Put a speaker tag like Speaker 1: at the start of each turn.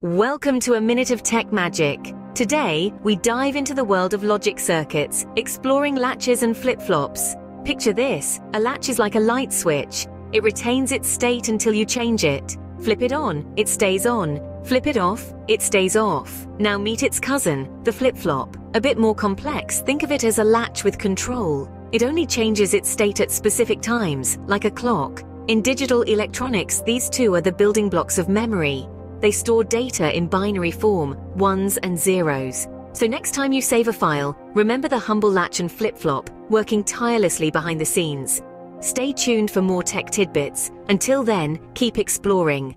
Speaker 1: Welcome to a Minute of Tech Magic. Today, we dive into the world of logic circuits, exploring latches and flip-flops. Picture this, a latch is like a light switch. It retains its state until you change it. Flip it on, it stays on. Flip it off, it stays off. Now meet its cousin, the flip-flop. A bit more complex, think of it as a latch with control. It only changes its state at specific times, like a clock. In digital electronics, these two are the building blocks of memory. They store data in binary form, ones and zeros. So next time you save a file, remember the humble latch and flip-flop, working tirelessly behind the scenes. Stay tuned for more tech tidbits. Until then, keep exploring.